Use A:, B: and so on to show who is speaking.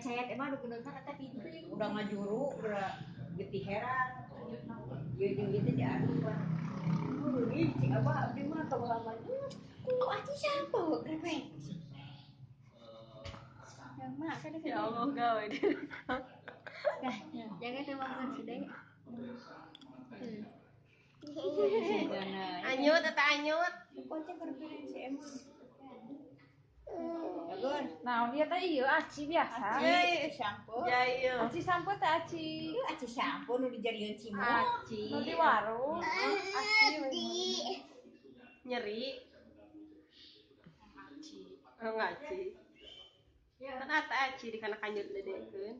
A: cayat emang udah bener kan eta pinting
B: udah ngajuru udah getih heran. Ya jeung gitu diadu kan ini cik abah abdi mah kalau lama
A: kok aja siapa? Grepek yang mak kan
C: Ya Allah gawe.
A: Nah, jangan sama bukan sudah hmm.
C: Anyut eta anyut.
A: Pokoknya preferensi emang.
D: Nah, dia teh ieu aci biasa.
B: Aci shampoo.
C: Ya iya.
D: Aci sampo teh aci.
B: Aci shampoo nu dijadian cimol.
C: Aci.
D: Nu di warung. Aci.
C: Nyeri. Aci. Oh ngaci. Kan ata aci di kana kanyut dedekeun.